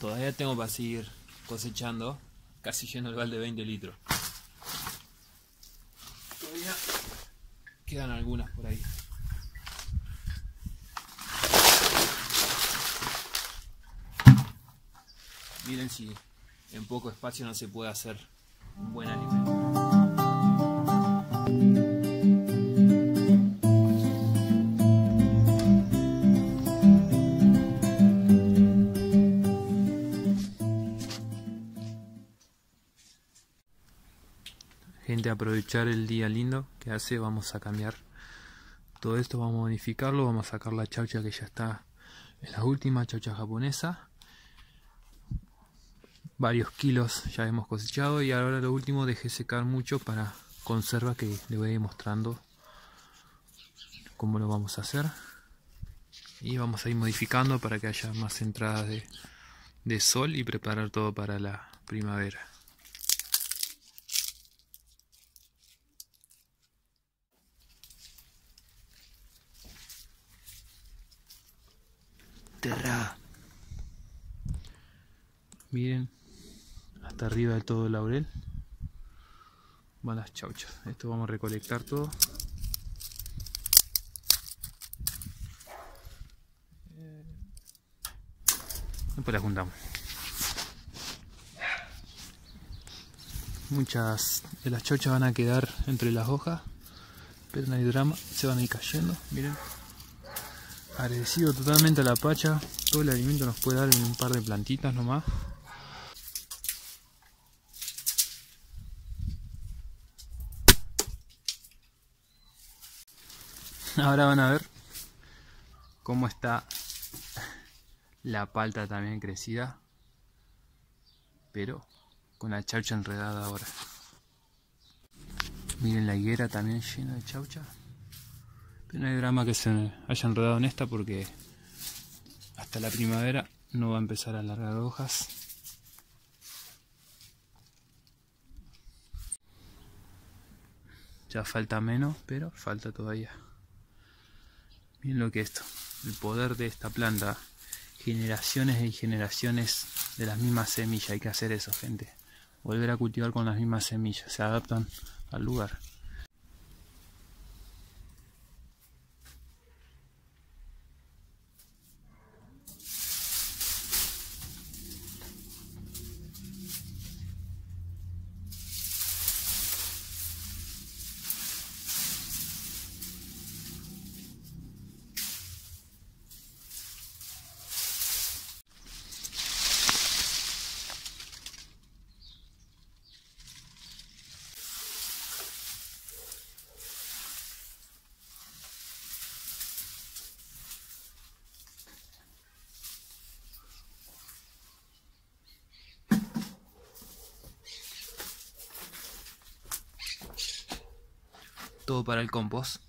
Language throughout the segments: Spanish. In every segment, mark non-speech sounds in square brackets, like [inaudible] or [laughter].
Todavía tengo para seguir cosechando, casi lleno el balde de 20 litros. Todavía quedan algunas por ahí. Miren si en poco espacio no se puede hacer un buen alimento. Gente, aprovechar el día lindo que hace, vamos a cambiar todo esto, vamos a modificarlo, vamos a sacar la chaucha que ya está en la última chaucha japonesa. Varios kilos ya hemos cosechado y ahora lo último dejé secar mucho para conserva que le voy a ir mostrando cómo lo vamos a hacer. Y vamos a ir modificando para que haya más entradas de, de sol y preparar todo para la primavera. Miren, hasta arriba del todo el laurel van las chauchas. Esto vamos a recolectar todo. Después la juntamos. Muchas de las chauchas van a quedar entre las hojas, pero no hay drama, se van a ir cayendo. Miren, agradecido totalmente a la pacha. Todo el alimento nos puede dar en un par de plantitas nomás. [laughs] Ahora van a ver cómo está la palta también crecida, pero con la chaucha enredada ahora. Miren la higuera también llena de chaucha. Pero no hay drama que se haya enredado en esta porque hasta la primavera no va a empezar a alargar hojas. Ya falta menos, pero falta todavía. Miren lo que es esto, el poder de esta planta. Generaciones y generaciones de las mismas semillas. Hay que hacer eso, gente. Volver a cultivar con las mismas semillas. Se adaptan al lugar. Todo para el compost.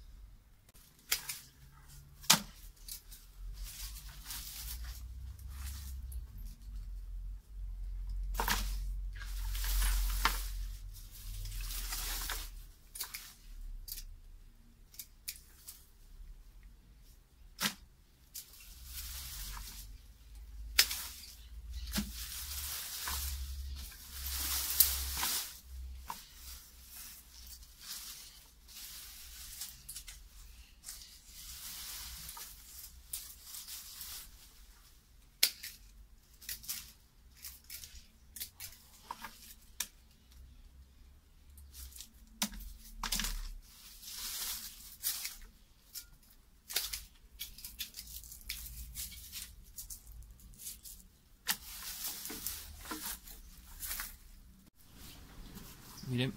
Miren,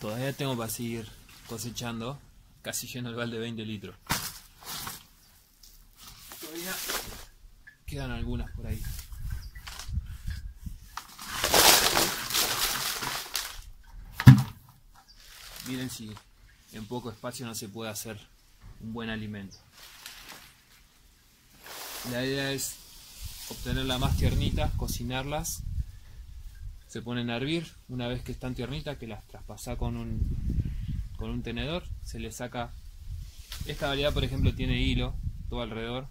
todavía tengo para seguir cosechando, casi lleno el balde de 20 litros. Todavía quedan algunas por ahí. Miren si en poco espacio no se puede hacer un buen alimento. La idea es obtenerlas más tiernitas, cocinarlas se ponen a hervir. Una vez que están tiernitas que las traspasa con un con un tenedor se le saca. Esta variedad por ejemplo tiene hilo todo alrededor.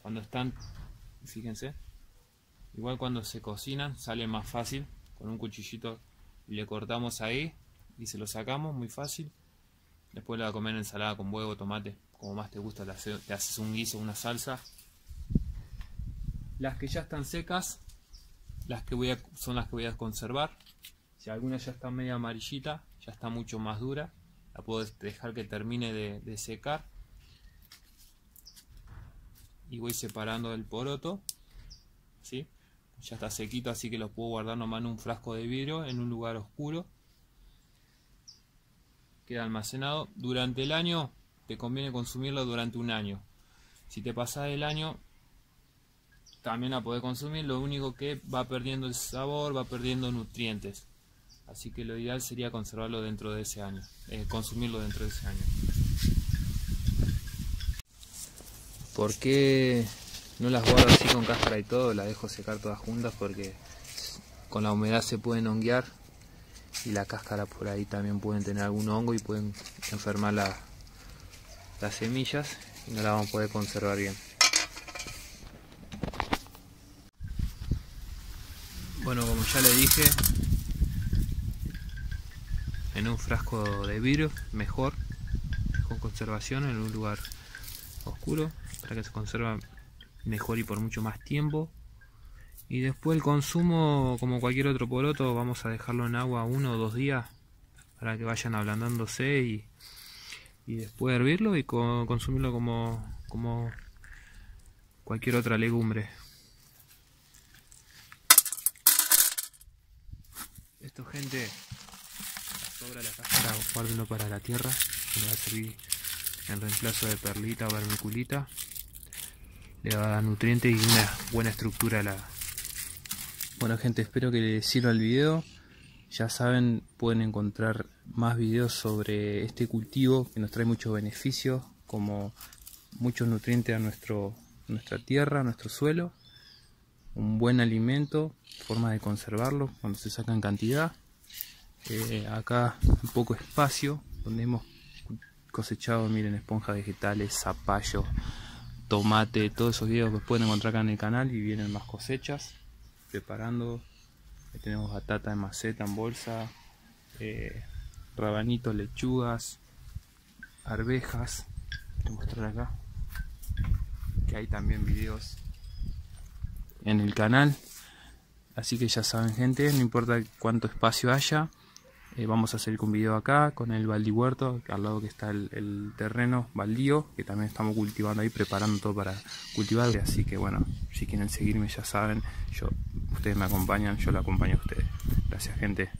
Cuando están fíjense igual cuando se cocinan sale más fácil. Con un cuchillito le cortamos ahí y se lo sacamos muy fácil. Después le va a comer ensalada con huevo tomate como más te gusta. Te haces un guiso una salsa. Las que ya están secas las que voy a, son las que voy a conservar. Si alguna ya está media amarillita ya está mucho más dura la puedo dejar que termine de, secar. Y voy separando el poroto ¿sí? ya está sequito así que lo puedo guardar nomás en un frasco de vidrio en un lugar oscuro. Queda almacenado. Durante el año te conviene consumirlo durante un año. Si te pasas el año también la puedes consumir lo único que va perdiendo el sabor va perdiendo nutrientes Así que lo ideal sería conservarlo dentro de ese año, eh, consumirlo dentro de ese año. ¿Por qué no las guardo así con cáscara y todo? Las dejo secar todas juntas porque con la humedad se pueden honguear y la cáscara por ahí también pueden tener algún hongo y pueden enfermar las semillas y no las vamos a poder conservar bien. Bueno, como ya le dije, en un frasco de vidrio, mejor, con conservación en un lugar oscuro, para que se conserva mejor y por mucho más tiempo. Y después el consumo, como cualquier otro poroto, vamos a dejarlo en agua uno o dos días para que vayan ablandándose y, y después hervirlo y consumirlo como, como cualquier otra legumbre. Esto gente sobra la cáscara, guárdenlo para la tierra, le va a servir en reemplazo de perlita o vermiculita. Le va a dar nutrientes y una buena estructura a la... Bueno gente, espero que les sirva el video. Ya saben, pueden encontrar más videos sobre este cultivo que nos trae muchos beneficios, como muchos nutrientes a nuestro, nuestra tierra, a nuestro suelo, un buen alimento, forma de conservarlo cuando se saca en cantidad. Eh, acá un poco espacio donde hemos cosechado, miren, esponjas vegetales, zapallo, tomate, todos esos videos que pueden encontrar acá en el canal y vienen más cosechas, preparando, tenemos batata en maceta, en bolsa, eh, rabanitos, lechugas, arvejas, voy a mostrar acá, que hay también videos en el canal, así que ya saben gente, no importa cuánto espacio haya, eh, vamos a hacer un video acá con el baldihuerto, al lado que está el, terreno baldío, que también estamos cultivando ahí, preparando todo para cultivar. Así que bueno, si quieren seguirme ya saben, yo ustedes me acompañan, yo lo acompaño a ustedes. Gracias gente.